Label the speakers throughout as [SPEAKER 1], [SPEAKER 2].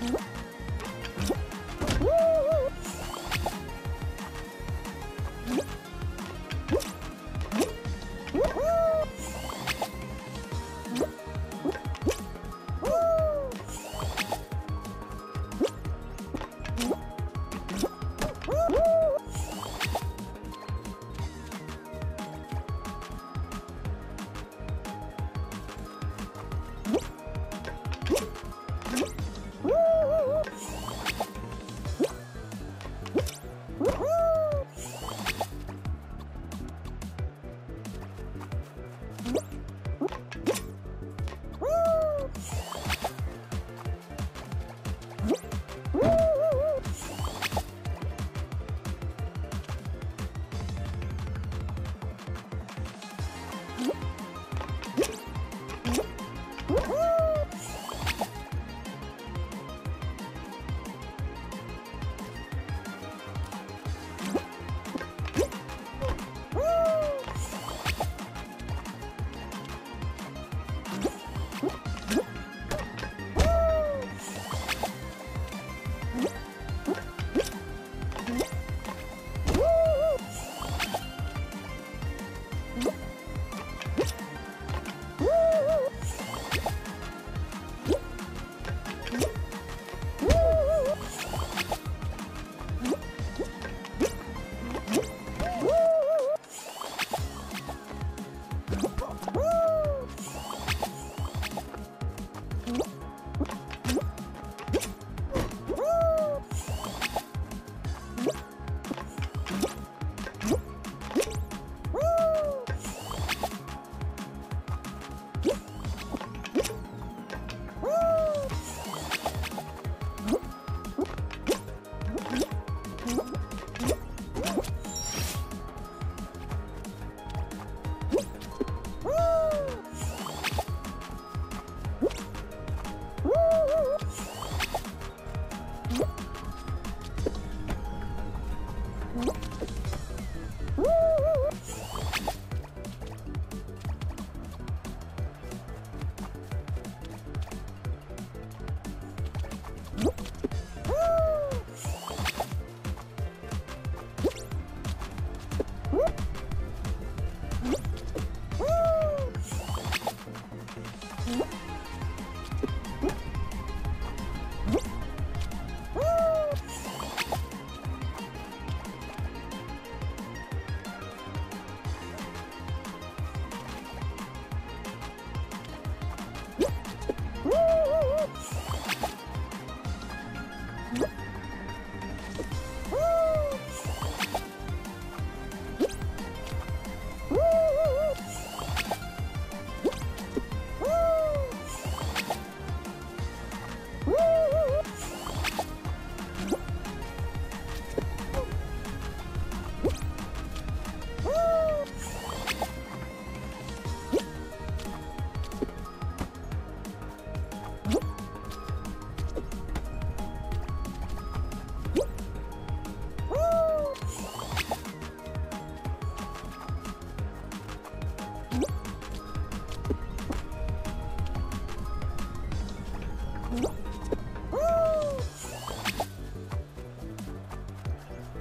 [SPEAKER 1] Mm-hmm.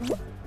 [SPEAKER 1] 응?